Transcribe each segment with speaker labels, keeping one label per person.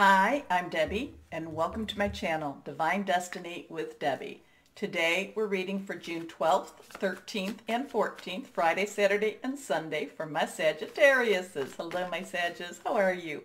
Speaker 1: Hi, I'm Debbie, and welcome to my channel, Divine Destiny with Debbie. Today we're reading for June 12th, 13th, and 14th, Friday, Saturday, and Sunday for my Sagittariuses. Hello, my Sagittarius. How are you?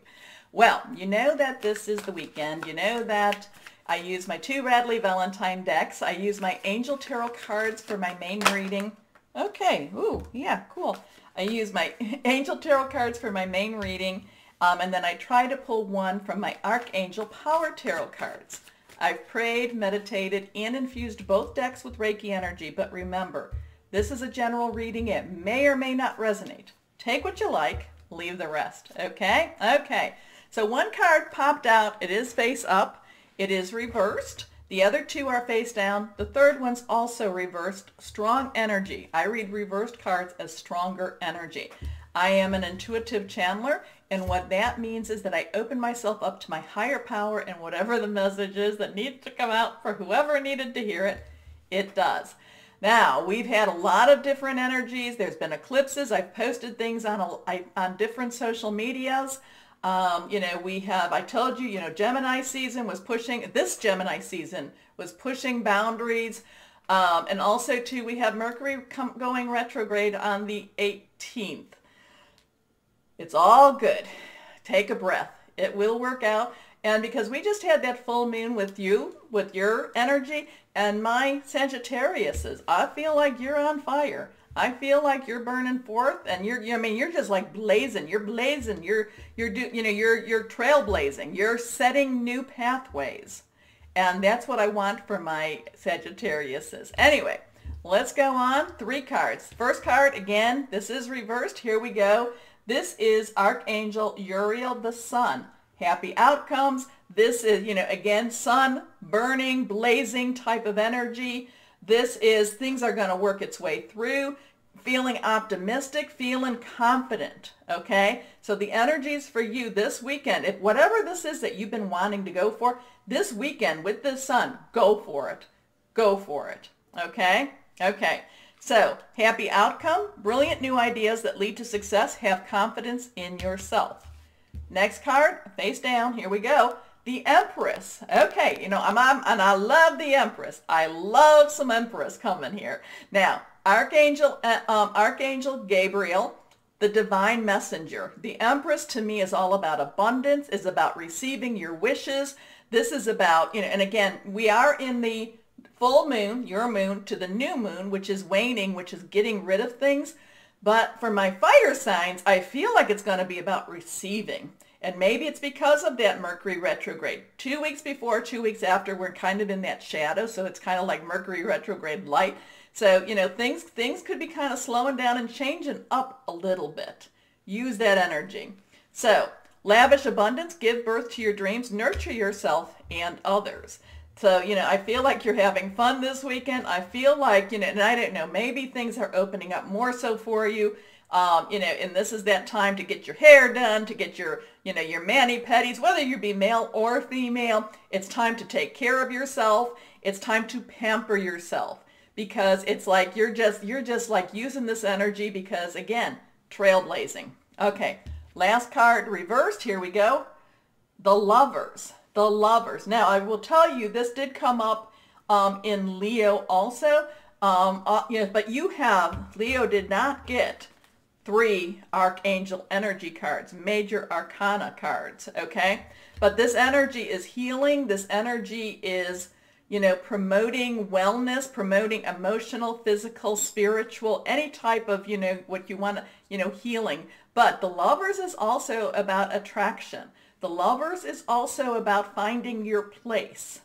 Speaker 1: Well, you know that this is the weekend. You know that I use my two Radleigh Valentine decks. I use my Angel Tarot cards for my main reading. Okay, ooh, yeah, cool. I use my Angel Tarot cards for my main reading um, and then I try to pull one from my Archangel Power Tarot cards. I've prayed, meditated, and infused both decks with Reiki energy, but remember, this is a general reading. It may or may not resonate. Take what you like, leave the rest, okay? Okay, so one card popped out. It is face up. It is reversed. The other two are face down. The third one's also reversed. Strong energy. I read reversed cards as stronger energy. I am an intuitive channeler and what that means is that I open myself up to my higher power and whatever the message is that needs to come out for whoever needed to hear it, it does. Now, we've had a lot of different energies. There's been eclipses. I've posted things on, a, on different social medias. Um, you know, we have, I told you, you know, Gemini season was pushing, this Gemini season was pushing boundaries. Um, and also, too, we have Mercury going retrograde on the 18th. It's all good. Take a breath. It will work out. And because we just had that full moon with you, with your energy, and my Sagittarius's, I feel like you're on fire. I feel like you're burning forth, and you're, you, I mean, you're just like blazing. You're blazing. You're, you're, do, you know, you're, you're trailblazing. You're setting new pathways, and that's what I want for my Sagittarius's. Anyway, let's go on. Three cards. First card again. This is reversed. Here we go. This is Archangel Uriel the Sun. Happy outcomes. This is, you know, again, sun, burning, blazing type of energy. This is things are going to work its way through. Feeling optimistic, feeling confident. Okay? So the energies for you this weekend, if whatever this is that you've been wanting to go for, this weekend with the sun, go for it. Go for it. Okay? Okay. So, happy outcome, brilliant new ideas that lead to success, have confidence in yourself. Next card, face down, here we go. The Empress. Okay, you know, I'm, I'm, and I love the Empress. I love some Empress coming here. Now, Archangel, uh, um, Archangel Gabriel, the divine messenger. The Empress to me is all about abundance, is about receiving your wishes. This is about, you know, and again, we are in the full moon, your moon, to the new moon, which is waning, which is getting rid of things. But for my fire signs, I feel like it's going to be about receiving. And maybe it's because of that Mercury retrograde. Two weeks before, two weeks after, we're kind of in that shadow. So it's kind of like Mercury retrograde light. So, you know, things, things could be kind of slowing down and changing up a little bit. Use that energy. So, lavish abundance, give birth to your dreams, nurture yourself and others. So, you know, I feel like you're having fun this weekend. I feel like, you know, and I don't know, maybe things are opening up more so for you. Um, you know, and this is that time to get your hair done, to get your, you know, your mani-pedis, whether you be male or female. It's time to take care of yourself. It's time to pamper yourself because it's like you're just, you're just like using this energy because, again, trailblazing. Okay, last card reversed. Here we go. The lovers the lovers. Now, I will tell you, this did come up um, in Leo also. Um, uh, but you have, Leo did not get three Archangel energy cards, major arcana cards, okay? But this energy is healing. This energy is, you know, promoting wellness, promoting emotional, physical, spiritual, any type of, you know, what you want, you know, healing. But the lovers is also about attraction. The lovers is also about finding your place,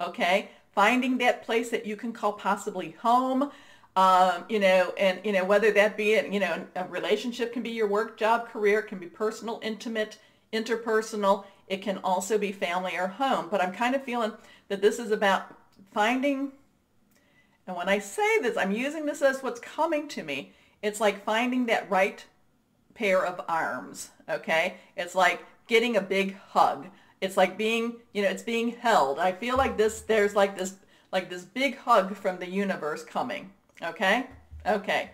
Speaker 1: okay? Finding that place that you can call possibly home, um, you know, and, you know, whether that be, you know, a relationship can be your work, job, career, can be personal, intimate, interpersonal. It can also be family or home. But I'm kind of feeling that this is about finding, and when I say this, I'm using this as what's coming to me. It's like finding that right pair of arms, okay? It's like getting a big hug. It's like being, you know, it's being held. I feel like this, there's like this, like this big hug from the universe coming. Okay? Okay.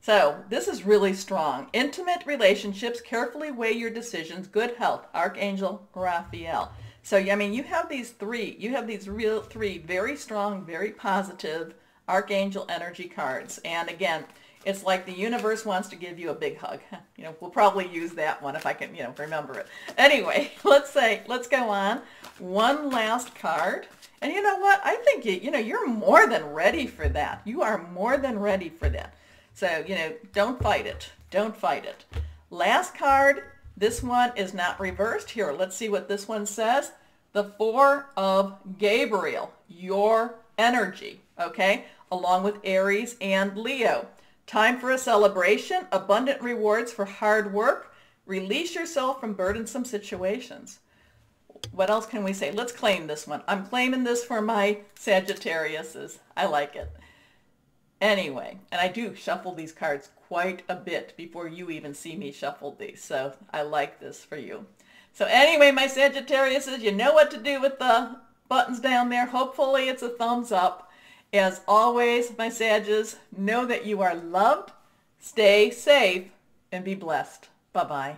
Speaker 1: So this is really strong. Intimate relationships, carefully weigh your decisions, good health, Archangel Raphael. So, I mean, you have these three, you have these real three very strong, very positive Archangel energy cards. And again, it's like the universe wants to give you a big hug. You know, we'll probably use that one if I can, you know, remember it. Anyway, let's say, let's go on. One last card. And you know what? I think, you, you know, you're more than ready for that. You are more than ready for that. So, you know, don't fight it. Don't fight it. Last card. This one is not reversed. Here, let's see what this one says. The Four of Gabriel, your energy, okay, along with Aries and Leo. Time for a celebration, abundant rewards for hard work. Release yourself from burdensome situations. What else can we say? Let's claim this one. I'm claiming this for my Sagittariuses. I like it. Anyway, and I do shuffle these cards quite a bit before you even see me shuffle these. So I like this for you. So anyway, my Sagittariuses, you know what to do with the buttons down there. Hopefully it's a thumbs up. As always, my Sages, know that you are loved, stay safe, and be blessed. Bye-bye.